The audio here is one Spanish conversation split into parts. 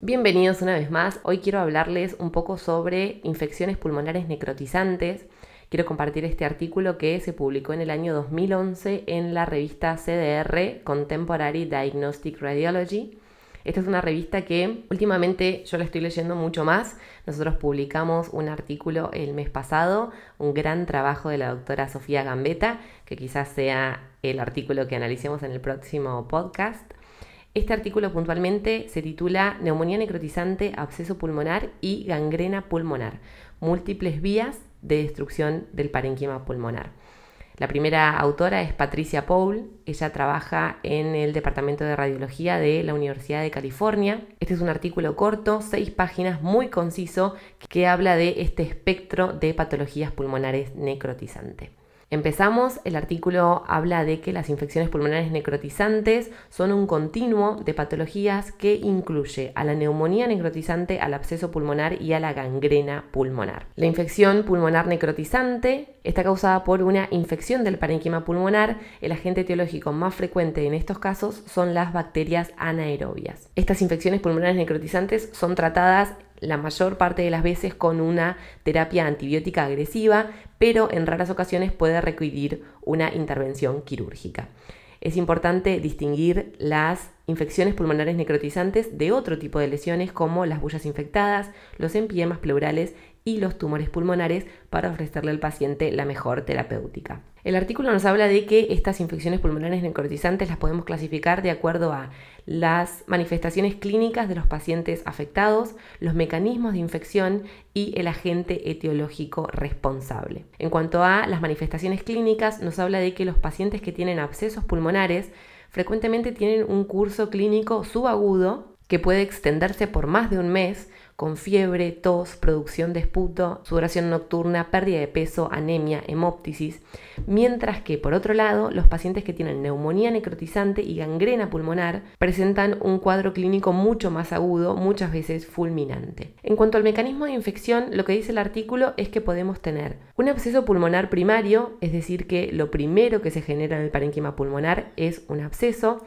Bienvenidos una vez más. Hoy quiero hablarles un poco sobre infecciones pulmonares necrotizantes. Quiero compartir este artículo que se publicó en el año 2011 en la revista CDR Contemporary Diagnostic Radiology. Esta es una revista que últimamente yo la estoy leyendo mucho más. Nosotros publicamos un artículo el mes pasado, un gran trabajo de la doctora Sofía Gambetta, que quizás sea el artículo que analicemos en el próximo podcast. Este artículo puntualmente se titula Neumonía necrotizante, absceso pulmonar y gangrena pulmonar, múltiples vías de destrucción del parenquima pulmonar. La primera autora es Patricia Paul, ella trabaja en el Departamento de Radiología de la Universidad de California. Este es un artículo corto, seis páginas, muy conciso, que habla de este espectro de patologías pulmonares necrotizantes. Empezamos, el artículo habla de que las infecciones pulmonares necrotizantes son un continuo de patologías que incluye a la neumonía necrotizante, al absceso pulmonar y a la gangrena pulmonar. La infección pulmonar necrotizante está causada por una infección del parenquima pulmonar. El agente etiológico más frecuente en estos casos son las bacterias anaerobias. Estas infecciones pulmonares necrotizantes son tratadas la mayor parte de las veces con una terapia antibiótica agresiva, pero en raras ocasiones puede requerir una intervención quirúrgica. Es importante distinguir las infecciones pulmonares necrotizantes de otro tipo de lesiones como las bullas infectadas, los empiemas pleurales y los tumores pulmonares para ofrecerle al paciente la mejor terapéutica. El artículo nos habla de que estas infecciones pulmonares necrotizantes las podemos clasificar de acuerdo a las manifestaciones clínicas de los pacientes afectados, los mecanismos de infección y el agente etiológico responsable. En cuanto a las manifestaciones clínicas, nos habla de que los pacientes que tienen abscesos pulmonares frecuentemente tienen un curso clínico subagudo que puede extenderse por más de un mes con fiebre, tos, producción de esputo, sudoración nocturna, pérdida de peso, anemia, hemóptisis, mientras que por otro lado los pacientes que tienen neumonía necrotizante y gangrena pulmonar presentan un cuadro clínico mucho más agudo, muchas veces fulminante. En cuanto al mecanismo de infección, lo que dice el artículo es que podemos tener un absceso pulmonar primario, es decir, que lo primero que se genera en el parenquima pulmonar es un absceso,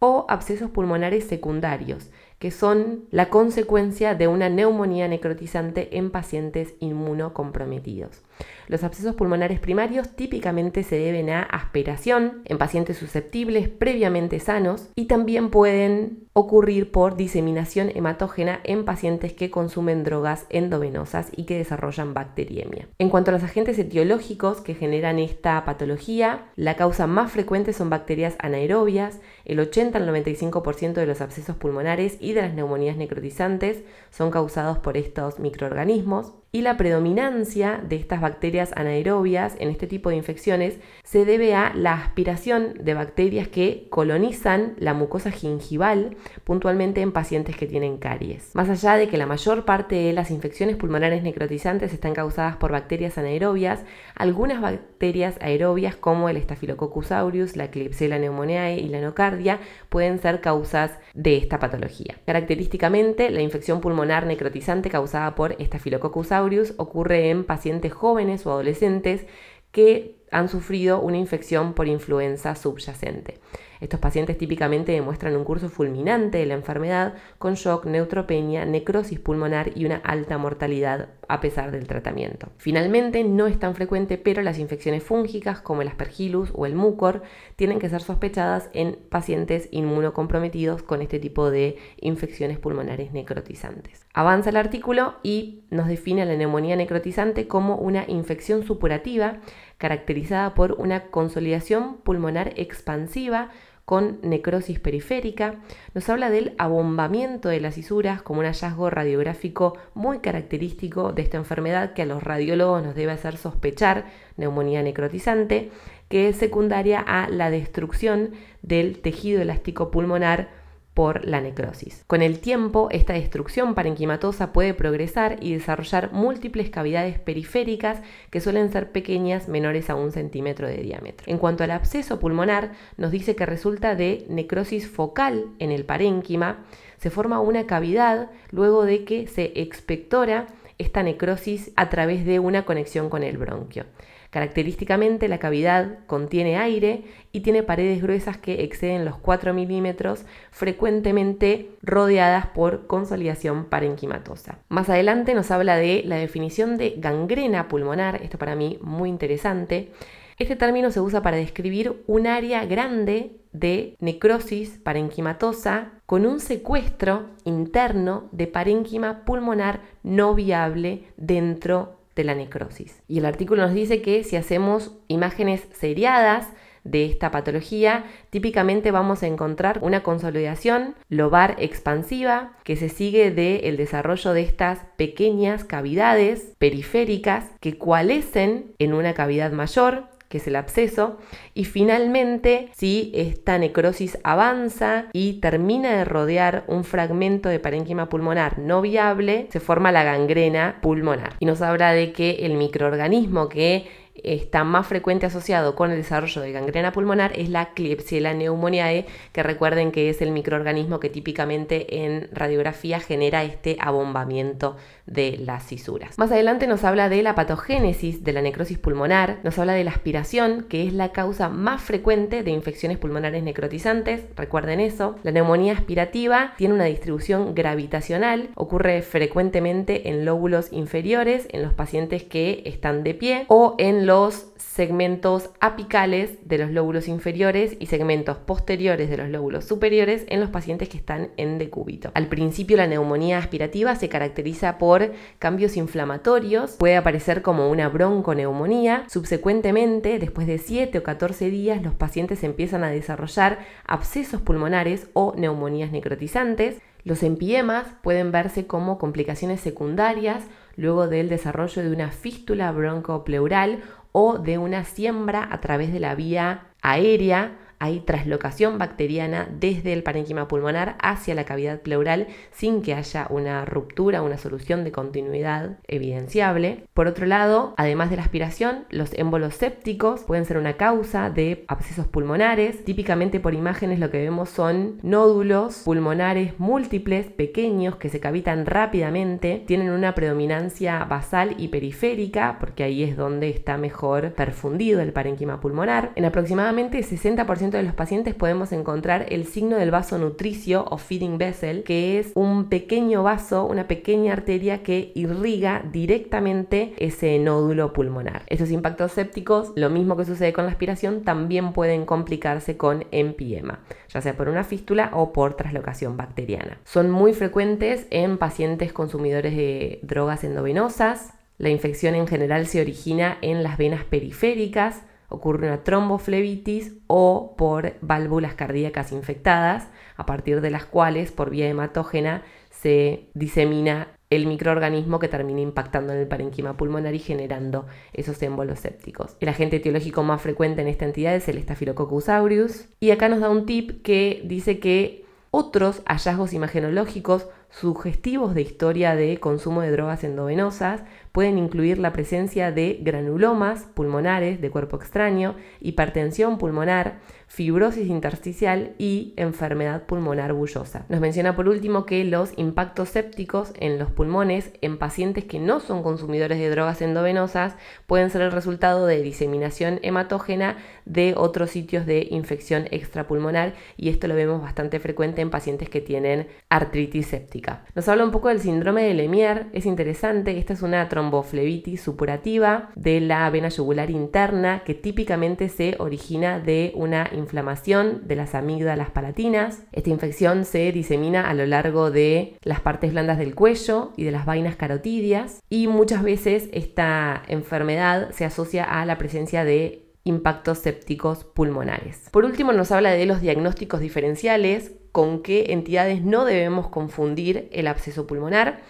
o abscesos pulmonares secundarios, que son la consecuencia de una neumonía necrotizante en pacientes inmunocomprometidos. Los abscesos pulmonares primarios típicamente se deben a aspiración en pacientes susceptibles previamente sanos y también pueden ocurrir por diseminación hematógena en pacientes que consumen drogas endovenosas y que desarrollan bacteriemia. En cuanto a los agentes etiológicos que generan esta patología, la causa más frecuente son bacterias anaerobias, el 80 al 95% de los abscesos pulmonares y de las neumonías necrotizantes son causados por estos microorganismos y la predominancia de estas bacterias anaerobias en este tipo de infecciones se debe a la aspiración de bacterias que colonizan la mucosa gingival, puntualmente en pacientes que tienen caries. Más allá de que la mayor parte de las infecciones pulmonares necrotizantes están causadas por bacterias anaerobias, algunas bacterias aerobias como el Staphylococcus aureus, la Klebsiella pneumoniae y la nocardia pueden ser causas de esta patología. Característicamente, la infección pulmonar necrotizante causada por Staphylococcus ocurre en pacientes jóvenes o adolescentes que han sufrido una infección por influenza subyacente. Estos pacientes típicamente demuestran un curso fulminante de la enfermedad con shock, neutropenia, necrosis pulmonar y una alta mortalidad a pesar del tratamiento. Finalmente, no es tan frecuente, pero las infecciones fúngicas como el aspergillus o el mucor tienen que ser sospechadas en pacientes inmunocomprometidos con este tipo de infecciones pulmonares necrotizantes. Avanza el artículo y nos define la neumonía necrotizante como una infección supurativa caracterizada por una consolidación pulmonar expansiva con necrosis periférica, nos habla del abombamiento de las cisuras como un hallazgo radiográfico muy característico de esta enfermedad que a los radiólogos nos debe hacer sospechar neumonía necrotizante, que es secundaria a la destrucción del tejido elástico pulmonar por la necrosis. Con el tiempo, esta destrucción parenquimatosa puede progresar y desarrollar múltiples cavidades periféricas que suelen ser pequeñas, menores a un centímetro de diámetro. En cuanto al absceso pulmonar, nos dice que resulta de necrosis focal en el parénquima, se forma una cavidad luego de que se expectora esta necrosis a través de una conexión con el bronquio. Característicamente la cavidad contiene aire y tiene paredes gruesas que exceden los 4 milímetros, frecuentemente rodeadas por consolidación parenquimatosa. Más adelante nos habla de la definición de gangrena pulmonar, esto para mí muy interesante. Este término se usa para describir un área grande de necrosis parenquimatosa con un secuestro interno de parénquima pulmonar no viable dentro de la necrosis. Y el artículo nos dice que si hacemos imágenes seriadas de esta patología, típicamente vamos a encontrar una consolidación lobar expansiva que se sigue del desarrollo de estas pequeñas cavidades periféricas que coalescen en una cavidad mayor que es el absceso, y finalmente si esta necrosis avanza y termina de rodear un fragmento de parénquima pulmonar no viable, se forma la gangrena pulmonar. Y nos habla de que el microorganismo que está más frecuente asociado con el desarrollo de gangrena pulmonar es la Klebsiella pneumoniae, que recuerden que es el microorganismo que típicamente en radiografía genera este abombamiento de las cisuras. Más adelante nos habla de la patogénesis de la necrosis pulmonar, nos habla de la aspiración, que es la causa más frecuente de infecciones pulmonares necrotizantes, recuerden eso. La neumonía aspirativa tiene una distribución gravitacional, ocurre frecuentemente en lóbulos inferiores, en los pacientes que están de pie o en los segmentos apicales de los lóbulos inferiores y segmentos posteriores de los lóbulos superiores en los pacientes que están en decúbito. Al principio la neumonía aspirativa se caracteriza por cambios inflamatorios, puede aparecer como una bronconeumonía. Subsecuentemente, después de 7 o 14 días, los pacientes empiezan a desarrollar abscesos pulmonares o neumonías necrotizantes. Los empiemas pueden verse como complicaciones secundarias luego del desarrollo de una fístula broncopleural o de una siembra a través de la vía aérea hay traslocación bacteriana desde el parénquima pulmonar hacia la cavidad pleural sin que haya una ruptura, una solución de continuidad evidenciable. Por otro lado, además de la aspiración, los émbolos sépticos pueden ser una causa de abscesos pulmonares. Típicamente por imágenes lo que vemos son nódulos pulmonares múltiples, pequeños, que se cavitan rápidamente, tienen una predominancia basal y periférica, porque ahí es donde está mejor perfundido el parénquima pulmonar. En aproximadamente 60% de los pacientes podemos encontrar el signo del vaso nutricio o feeding vessel, que es un pequeño vaso, una pequeña arteria que irriga directamente ese nódulo pulmonar. Estos impactos sépticos, lo mismo que sucede con la aspiración, también pueden complicarse con empiema, ya sea por una fístula o por traslocación bacteriana. Son muy frecuentes en pacientes consumidores de drogas endovenosas, la infección en general se origina en las venas periféricas, ocurre una tromboflebitis o por válvulas cardíacas infectadas, a partir de las cuales por vía hematógena se disemina el microorganismo que termina impactando en el parenquima pulmonar y generando esos émbolos sépticos. El agente etiológico más frecuente en esta entidad es el Staphylococcus aureus y acá nos da un tip que dice que otros hallazgos imagenológicos sugestivos de historia de consumo de drogas endovenosas pueden incluir la presencia de granulomas pulmonares de cuerpo extraño, hipertensión pulmonar, fibrosis intersticial y enfermedad pulmonar bullosa. Nos menciona por último que los impactos sépticos en los pulmones en pacientes que no son consumidores de drogas endovenosas pueden ser el resultado de diseminación hematógena de otros sitios de infección extrapulmonar y esto lo vemos bastante frecuente en pacientes que tienen artritis séptica. Nos habla un poco del síndrome de Lemierre, es interesante, esta es una tromboflebitis supurativa de la vena yugular interna que típicamente se origina de una inflamación de las amígdalas palatinas. Esta infección se disemina a lo largo de las partes blandas del cuello y de las vainas carotidias y muchas veces esta enfermedad se asocia a la presencia de impactos sépticos pulmonares. Por último nos habla de los diagnósticos diferenciales, con qué entidades no debemos confundir el absceso pulmonar.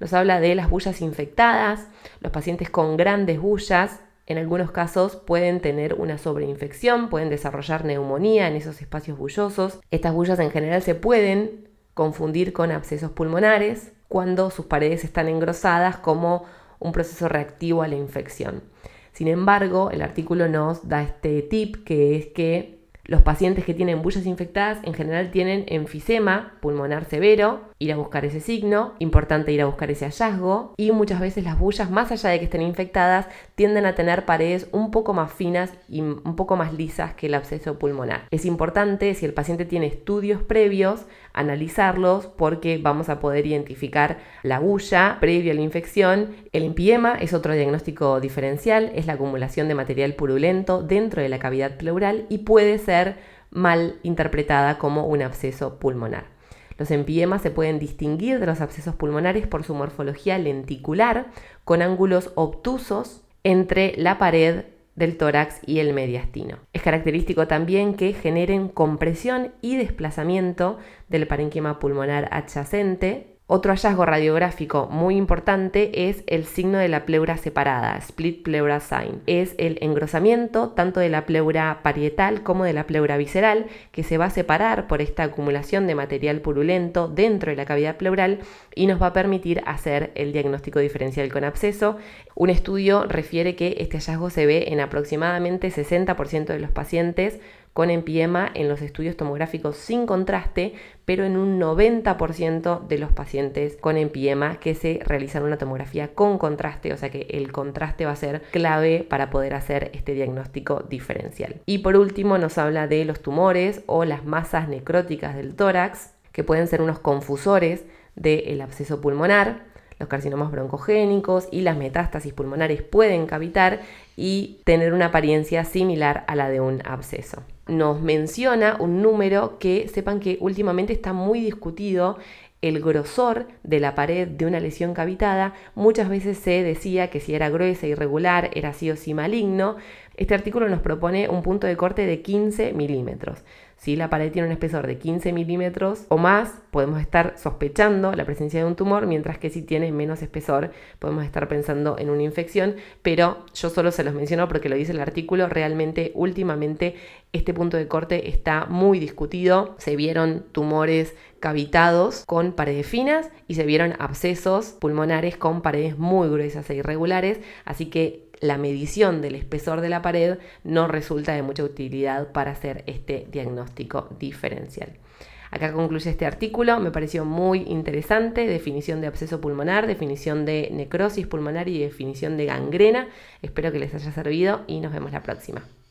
Nos habla de las bullas infectadas, los pacientes con grandes bullas en algunos casos pueden tener una sobreinfección, pueden desarrollar neumonía en esos espacios bullosos. Estas bullas en general se pueden confundir con abscesos pulmonares cuando sus paredes están engrosadas como un proceso reactivo a la infección. Sin embargo, el artículo nos da este tip que es que los pacientes que tienen bullas infectadas en general tienen enfisema pulmonar severo, ir a buscar ese signo, importante ir a buscar ese hallazgo y muchas veces las bullas, más allá de que estén infectadas, tienden a tener paredes un poco más finas y un poco más lisas que el absceso pulmonar. Es importante, si el paciente tiene estudios previos, analizarlos porque vamos a poder identificar la bulla previo a la infección. El empiema es otro diagnóstico diferencial, es la acumulación de material purulento dentro de la cavidad pleural y puede ser mal interpretada como un absceso pulmonar. Los empiemas se pueden distinguir de los abscesos pulmonares por su morfología lenticular, con ángulos obtusos entre la pared del tórax y el mediastino. Es característico también que generen compresión y desplazamiento del parenquima pulmonar adyacente otro hallazgo radiográfico muy importante es el signo de la pleura separada, split pleura sign. Es el engrosamiento tanto de la pleura parietal como de la pleura visceral que se va a separar por esta acumulación de material purulento dentro de la cavidad pleural y nos va a permitir hacer el diagnóstico diferencial con absceso. Un estudio refiere que este hallazgo se ve en aproximadamente 60% de los pacientes con empiema en los estudios tomográficos sin contraste, pero en un 90% de los pacientes con empiema que se realizan una tomografía con contraste, o sea que el contraste va a ser clave para poder hacer este diagnóstico diferencial. Y por último nos habla de los tumores o las masas necróticas del tórax, que pueden ser unos confusores del absceso pulmonar. Los carcinomas broncogénicos y las metástasis pulmonares pueden cavitar y tener una apariencia similar a la de un absceso nos menciona un número que sepan que últimamente está muy discutido el grosor de la pared de una lesión cavitada, muchas veces se decía que si era gruesa, irregular, era sí o sí maligno. Este artículo nos propone un punto de corte de 15 milímetros. Si la pared tiene un espesor de 15 milímetros o más, podemos estar sospechando la presencia de un tumor, mientras que si tiene menos espesor, podemos estar pensando en una infección, pero yo solo se los menciono porque lo dice el artículo, realmente últimamente este punto de corte está muy discutido, se vieron tumores cavitados con paredes finas y se vieron abscesos pulmonares con paredes muy gruesas e irregulares, así que la medición del espesor de la pared no resulta de mucha utilidad para hacer este diagnóstico diferencial. Acá concluye este artículo, me pareció muy interesante, definición de absceso pulmonar, definición de necrosis pulmonar y definición de gangrena. Espero que les haya servido y nos vemos la próxima.